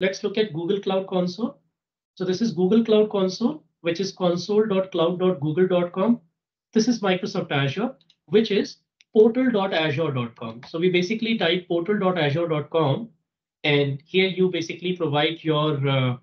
let's look at Google Cloud Console. So this is Google Cloud Console, which is console.cloud.google.com. This is Microsoft Azure, which is portal.azure.com. So we basically type portal.azure.com, and here you basically provide your uh,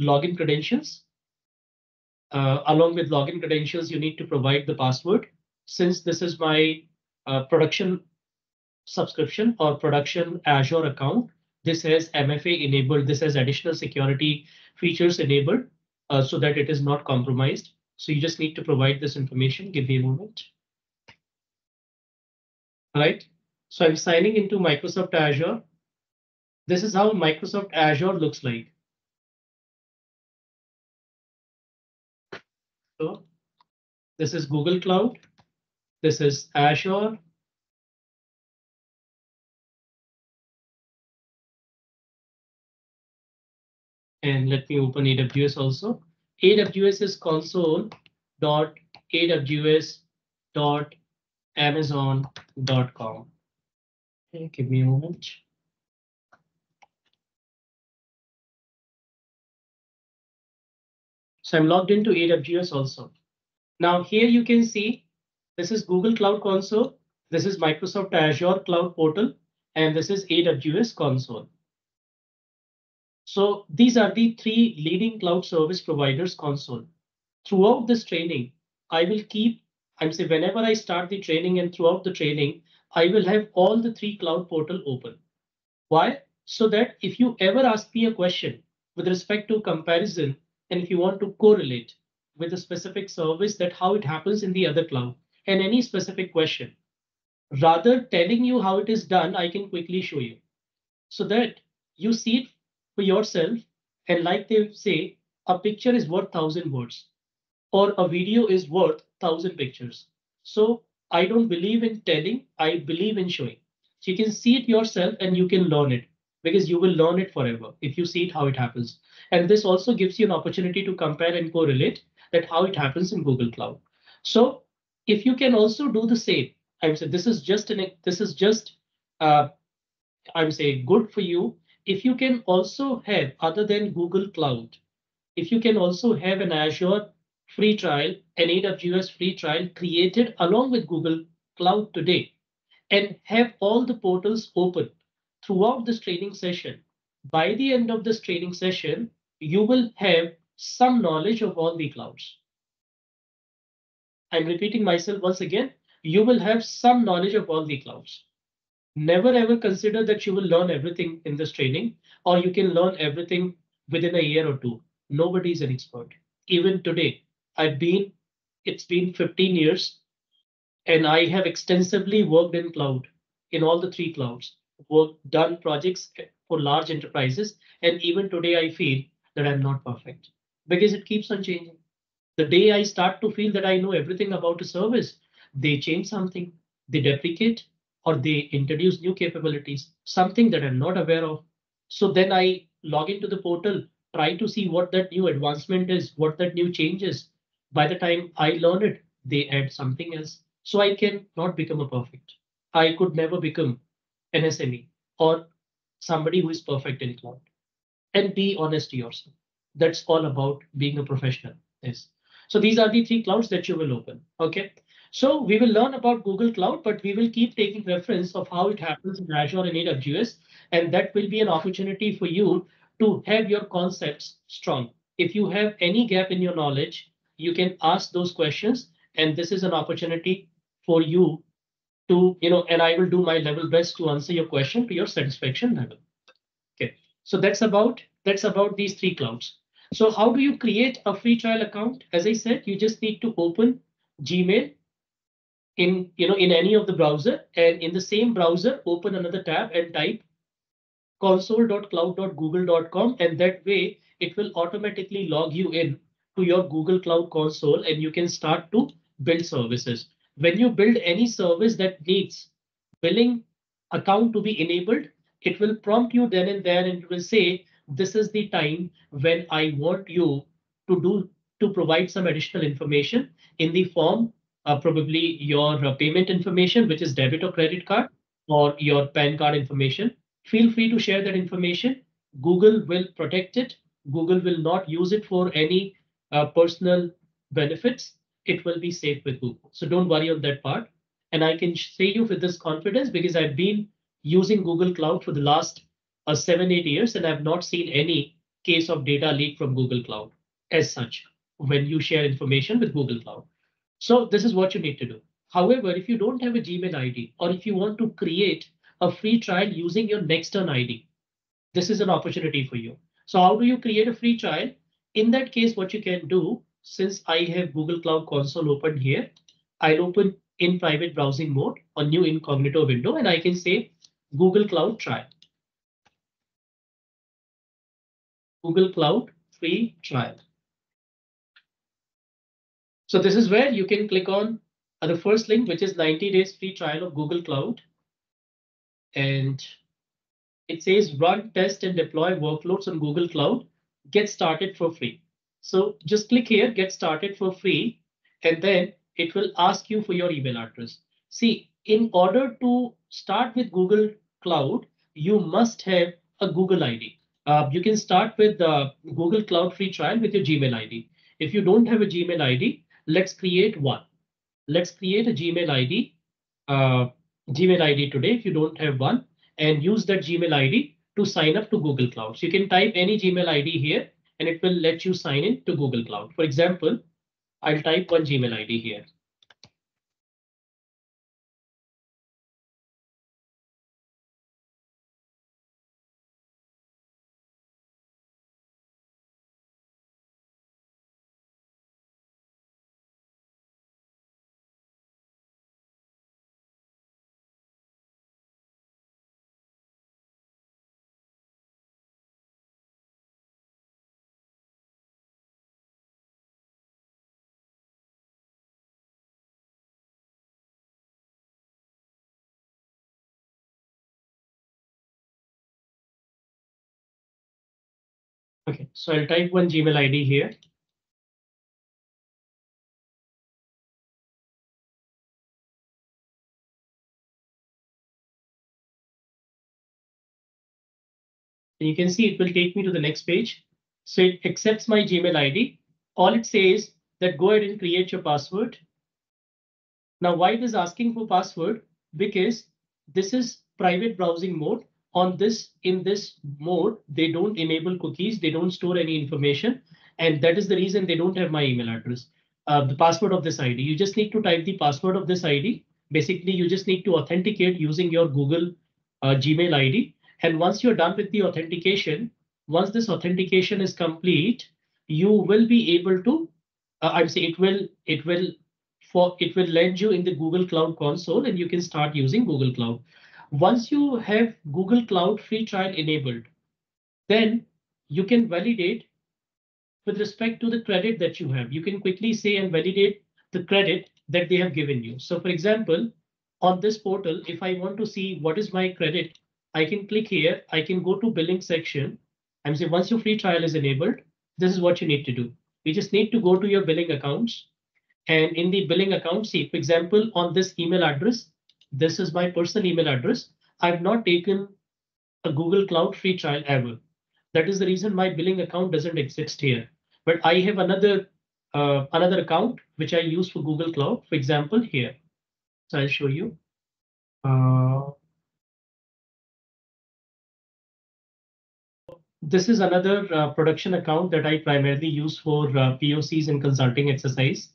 login credentials. Uh, along with login credentials, you need to provide the password. Since this is my uh, production subscription or production Azure account, this has MFA enabled. This has additional security features enabled uh, so that it is not compromised. So you just need to provide this information. Give me a moment. All right. So I'm signing into Microsoft Azure. This is how Microsoft Azure looks like. So this is Google Cloud. This is Azure. And let me open AWS also. AWS is console.aws.amazon.com. Okay, give me a moment. So I'm logged into AWS also. Now here you can see this is Google Cloud Console. This is Microsoft Azure Cloud Portal, and this is AWS Console. So these are the three leading cloud service providers console. Throughout this training, I will keep, I'm saying whenever I start the training and throughout the training, I will have all the three cloud portal open. Why? So that if you ever ask me a question with respect to comparison, and if you want to correlate with a specific service that how it happens in the other cloud and any specific question, rather telling you how it is done, I can quickly show you so that you see it for yourself. And like they say, a picture is worth thousand words or a video is worth thousand pictures. So I don't believe in telling, I believe in showing. So you can see it yourself and you can learn it because you will learn it forever if you see it how it happens. And this also gives you an opportunity to compare and correlate that how it happens in Google Cloud. So if you can also do the same, I would say this is just an this is just uh, I would say good for you. If you can also have other than Google Cloud, if you can also have an Azure free trial, an AWS free trial created along with Google Cloud today, and have all the portals open throughout this training session. By the end of this training session, you will have some knowledge of all the clouds. I'm repeating myself once again. You will have some knowledge of all the clouds. Never ever consider that you will learn everything in this training or you can learn everything within a year or two. Nobody is an expert. Even today, I've been, it's been 15 years and I have extensively worked in cloud in all the three clouds, worked, done projects for large enterprises. And even today, I feel that I'm not perfect because it keeps on changing. The day I start to feel that I know everything about a service, they change something, they deprecate, or they introduce new capabilities, something that I'm not aware of. So then I log into the portal, try to see what that new advancement is, what that new change is. By the time I learn it, they add something else. So I can not become a perfect. I could never become an SME or somebody who is perfect in cloud and be honest to yourself. That's all about being a professional. Yes. So these are the three clouds that you will open. Okay. So we will learn about Google Cloud, but we will keep taking reference of how it happens in Azure and AWS. And that will be an opportunity for you to have your concepts strong. If you have any gap in your knowledge, you can ask those questions. And this is an opportunity for you to, you know, and I will do my level best to answer your question to your satisfaction level. Okay. So that's about that's about these three clouds. So how do you create a free trial account? As I said, you just need to open Gmail in you know in any of the browser and in the same browser open another tab and type console.cloud.google.com and that way it will automatically log you in to your Google Cloud Console and you can start to build services. When you build any service that needs billing account to be enabled, it will prompt you then and there and it will say, this is the time when I want you to do to provide some additional information in the form uh, probably your uh, payment information, which is debit or credit card or your PAN card information. Feel free to share that information. Google will protect it. Google will not use it for any uh, personal benefits. It will be safe with Google. So don't worry on that part. And I can say you with this confidence because I've been using Google Cloud for the last uh, seven, eight years, and I've not seen any case of data leak from Google Cloud as such when you share information with Google Cloud. So this is what you need to do. However, if you don't have a Gmail ID or if you want to create a free trial using your Nextern ID, this is an opportunity for you. So how do you create a free trial? In that case, what you can do, since I have Google Cloud Console open here, I'll open in private browsing mode, a new incognito window, and I can say Google Cloud trial. Google Cloud free trial. So this is where you can click on uh, the first link, which is 90 days free trial of Google Cloud. And it says run, test, and deploy workloads on Google Cloud. Get started for free. So just click here, get started for free, and then it will ask you for your email address. See, in order to start with Google Cloud, you must have a Google ID. Uh, you can start with the Google Cloud free trial with your Gmail ID. If you don't have a Gmail ID, let's create one. Let's create a Gmail ID, uh, Gmail ID today if you don't have one, and use that Gmail ID to sign up to Google Cloud. So you can type any Gmail ID here and it will let you sign in to Google Cloud. For example, I'll type one Gmail ID here. Okay, so I'll type one Gmail ID here. And you can see it will take me to the next page. So it accepts my Gmail ID. All it says that go ahead and create your password. Now, why it is asking for password? Because this is private browsing mode on this in this mode, they don't enable cookies, they don't store any information. And that is the reason they don't have my email address, uh, the password of this ID. You just need to type the password of this ID. Basically, you just need to authenticate using your Google uh, Gmail ID. And once you're done with the authentication, once this authentication is complete, you will be able to, uh, I'd say it will, it will, for it will land you in the Google Cloud Console and you can start using Google Cloud. Once you have Google Cloud free trial enabled, then you can validate with respect to the credit that you have. You can quickly say and validate the credit that they have given you. So for example, on this portal, if I want to see what is my credit, I can click here. I can go to billing section and say once your free trial is enabled, this is what you need to do. You just need to go to your billing accounts. And in the billing account, see, for example, on this email address, this is my personal email address. I've not taken a Google Cloud free trial ever. That is the reason my billing account doesn't exist here. But I have another uh, another account which I use for Google Cloud, for example, here. So I'll show you. Uh, this is another uh, production account that I primarily use for uh, POCs and consulting exercise.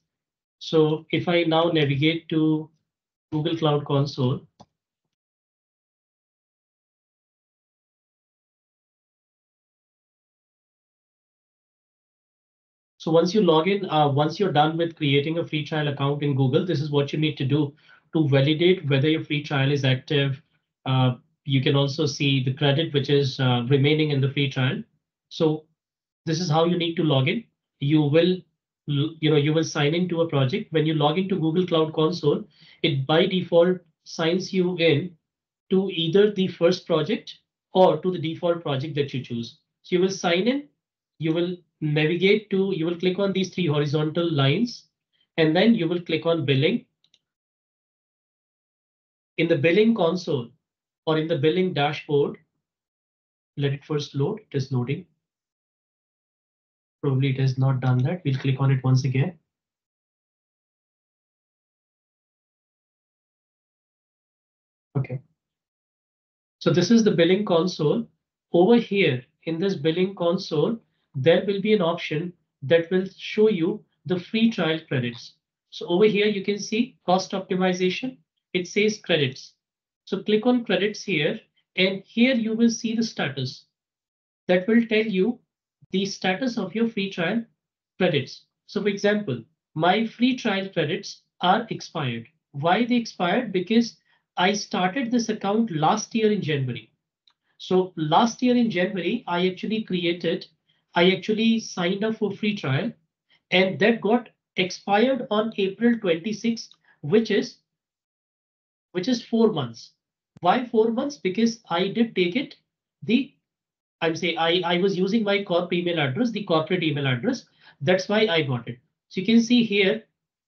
So if I now navigate to Google Cloud Console. So once you log in, uh, once you're done with creating a free trial account in Google, this is what you need to do to validate whether your free trial is active. Uh, you can also see the credit which is uh, remaining in the free trial. So this is how you need to log in. You will you know, you will sign into a project. When you log into Google Cloud Console, it by default signs you in to either the first project or to the default project that you choose. So you will sign in, you will navigate to, you will click on these three horizontal lines, and then you will click on billing. In the billing console or in the billing dashboard, Let it first load. It is loading. Probably it has not done that. We'll click on it once again. Okay. So this is the billing console. Over here in this billing console, there will be an option that will show you the free trial credits. So over here, you can see cost optimization. It says credits. So click on credits here, and here you will see the status that will tell you the status of your free trial credits. So for example, my free trial credits are expired. Why they expired? Because I started this account last year in January. So last year in January, I actually created, I actually signed up for free trial and that got expired on April 26, which is which is four months. Why four months? Because I did take it the I'm saying I, I was using my corp email address, the corporate email address. That's why I got it. So you can see here,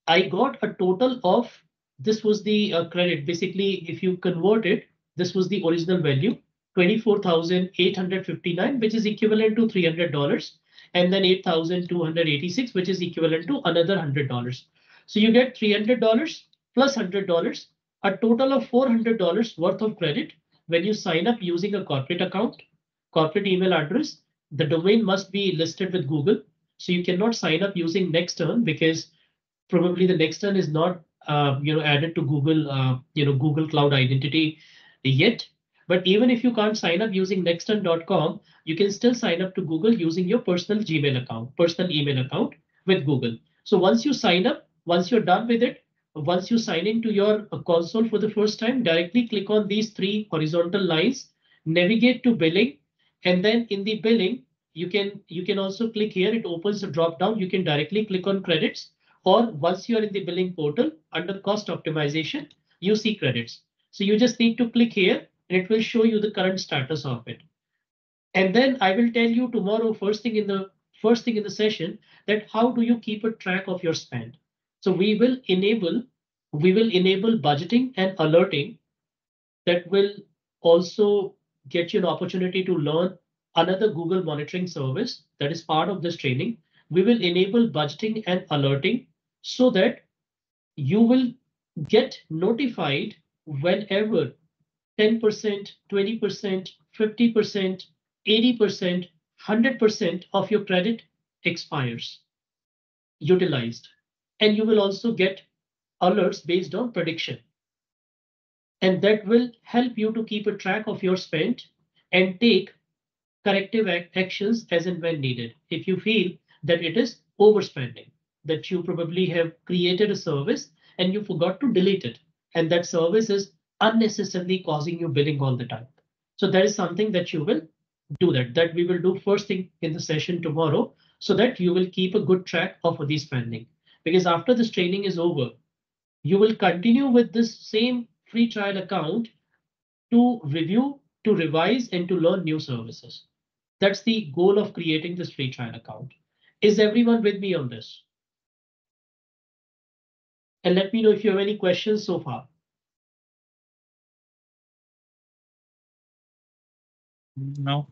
I got a total of this was the uh, credit. Basically, if you convert it, this was the original value, 24,859, which is equivalent to $300 and then 8,286, which is equivalent to another $100. So you get $300 plus $100, a total of $400 worth of credit when you sign up using a corporate account, corporate email address. The domain must be listed with Google. So you cannot sign up using Nextern because probably the Nextern is not uh, you know added to Google uh, you know Google Cloud Identity yet. But even if you can't sign up using nextern.com, you can still sign up to Google using your personal Gmail account, personal email account with Google. So once you sign up, once you're done with it, once you sign into your console for the first time, directly click on these three horizontal lines, navigate to billing, and then in the billing, you can you can also click here. It opens a drop down. You can directly click on credits, or once you're in the billing portal under cost optimization, you see credits. So you just need to click here and it will show you the current status of it. And then I will tell you tomorrow, first thing in the first thing in the session, that how do you keep a track of your spend? So we will enable we will enable budgeting and alerting that will also get you an opportunity to learn another Google monitoring service that is part of this training. We will enable budgeting and alerting so that you will get notified whenever 10%, 20%, 50%, 80%, 100% of your credit expires, utilized. And you will also get alerts based on prediction. And that will help you to keep a track of your spend and take corrective actions as and when needed. If you feel that it is overspending, that you probably have created a service and you forgot to delete it, and that service is unnecessarily causing you billing all the time. So that is something that you will do that, that we will do first thing in the session tomorrow so that you will keep a good track of the spending. Because after this training is over, you will continue with this same free trial account to review, to revise, and to learn new services. That's the goal of creating this free trial account. Is everyone with me on this? And let me know if you have any questions so far. No.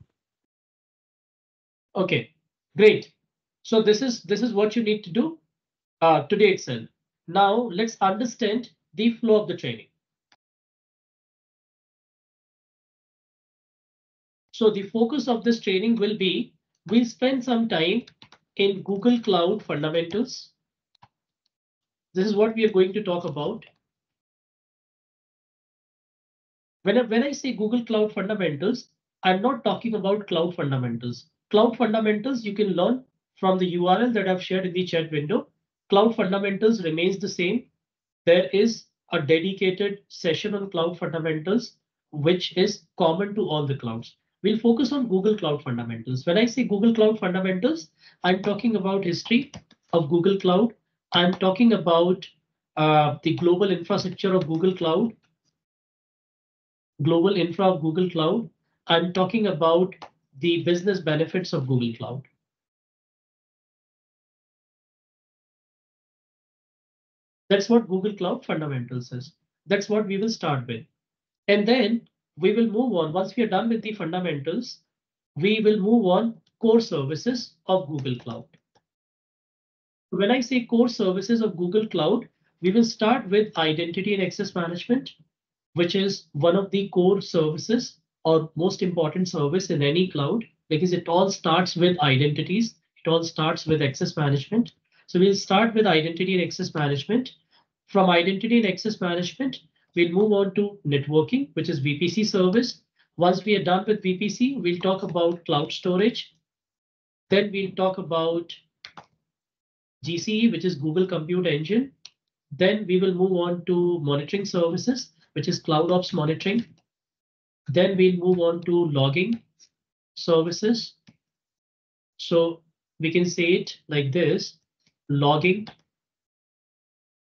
Okay, great. So this is this is what you need to do uh, today itself. Now let's understand the flow of the training. So the focus of this training will be we'll spend some time in Google Cloud fundamentals. This is what we are going to talk about. When I, when I say Google Cloud fundamentals, I'm not talking about cloud fundamentals. Cloud fundamentals you can learn from the URL that I've shared in the chat window. Cloud fundamentals remains the same. There is a dedicated session on cloud fundamentals, which is common to all the clouds. We'll focus on Google Cloud fundamentals. When I say Google Cloud fundamentals, I'm talking about history of Google Cloud. I'm talking about uh, the global infrastructure of Google Cloud, global infra of Google Cloud, I'm talking about the business benefits of Google Cloud. That's what Google Cloud Fundamentals is. That's what we will start with. And then we will move on. Once we are done with the fundamentals, we will move on core services of Google Cloud. When I say core services of Google Cloud, we will start with identity and access management, which is one of the core services or most important service in any cloud because it all starts with identities. It all starts with access management. So we'll start with identity and access management. From identity and access management, we'll move on to networking, which is VPC service. Once we are done with VPC, we'll talk about cloud storage. Then we'll talk about GCE, which is Google Compute Engine. Then we will move on to monitoring services, which is Cloud Ops monitoring. Then we'll move on to logging services. So we can say it like this, logging,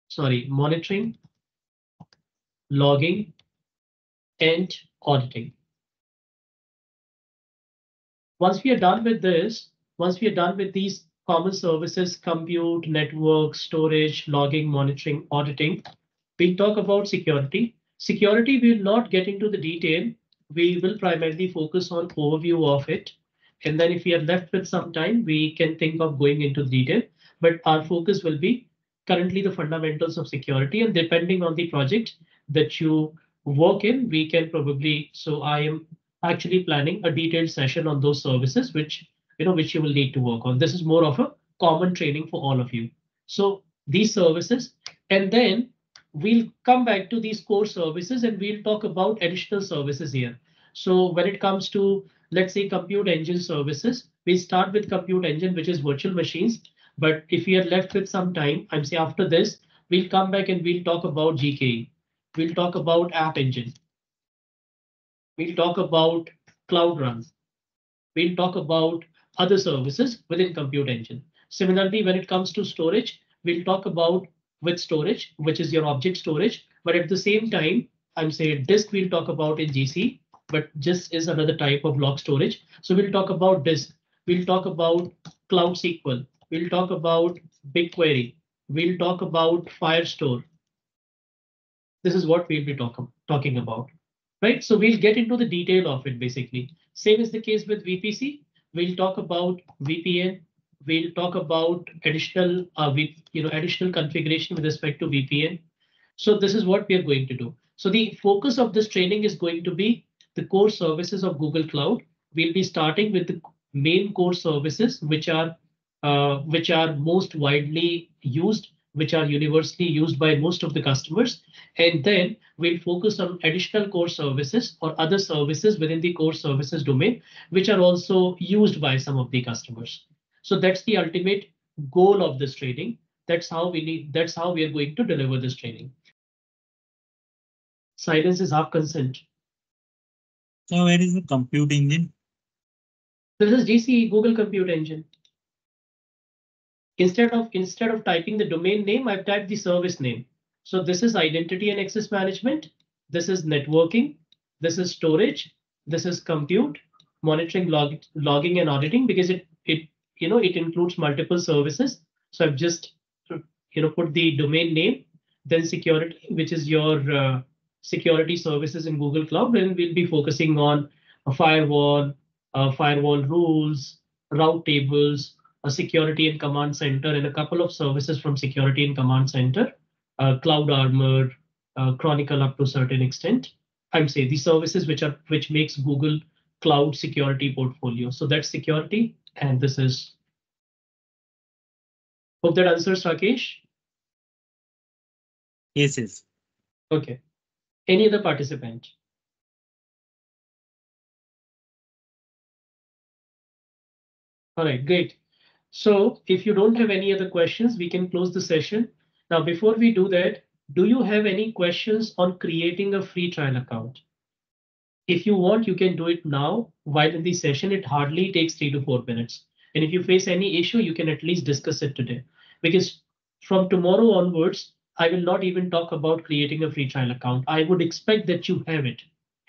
sorry, monitoring, logging, and auditing. Once we are done with this, once we are done with these common services, compute, network, storage, logging, monitoring, auditing, we'll talk about security. Security, we will not get into the detail. We will primarily focus on overview of it. And then if we are left with some time, we can think of going into detail. But our focus will be currently the fundamentals of security. And depending on the project that you work in, we can probably, so I am actually planning a detailed session on those services, which you know which you will need to work on. This is more of a common training for all of you. So these services, and then we'll come back to these core services and we'll talk about additional services here. So when it comes to, let's say, compute engine services, we start with compute engine, which is virtual machines. But if we are left with some time, I'm saying after this, we'll come back and we'll talk about GKE. We'll talk about App Engine. We'll talk about Cloud Run. We'll talk about other services within Compute Engine. Similarly, when it comes to storage, we'll talk about with storage, which is your object storage. But at the same time, I'm saying disk we'll talk about in GC, but just is another type of block storage. So we'll talk about disk. We'll talk about Cloud SQL. We'll talk about BigQuery. We'll talk about Firestore. This is what we'll be talk, talking about, right? So we'll get into the detail of it basically. Same is the case with VPC. We'll talk about VPN. We'll talk about additional, uh, you know, additional configuration with respect to VPN. So this is what we are going to do. So the focus of this training is going to be the core services of Google Cloud. We'll be starting with the main core services, which are uh, which are most widely used which are universally used by most of the customers. And then we'll focus on additional core services or other services within the core services domain, which are also used by some of the customers. So that's the ultimate goal of this training. That's how we need, that's how we are going to deliver this training. Silence is half consent. So where is the compute engine? This is GCE, Google Compute Engine. Instead of instead of typing the domain name, I've typed the service name. So this is identity and access management. This is networking. This is storage. This is compute, monitoring, log, logging, and auditing because it it you know it includes multiple services. So I've just you know put the domain name, then security, which is your uh, security services in Google Cloud, and we'll be focusing on a firewall, uh, firewall rules, route tables, a security and command center and a couple of services from security and command center, uh, Cloud Armor, uh, Chronicle up to a certain extent. I'm saying the services which are which makes Google Cloud security portfolio. So that's security, and this is. Hope that answers Rakesh. Yes, yes. Okay. Any other participant? All right, great. So if you don't have any other questions, we can close the session. Now, before we do that, do you have any questions on creating a free trial account? If you want, you can do it now while in the session. It hardly takes three to four minutes. And if you face any issue, you can at least discuss it today. Because from tomorrow onwards, I will not even talk about creating a free trial account. I would expect that you have it.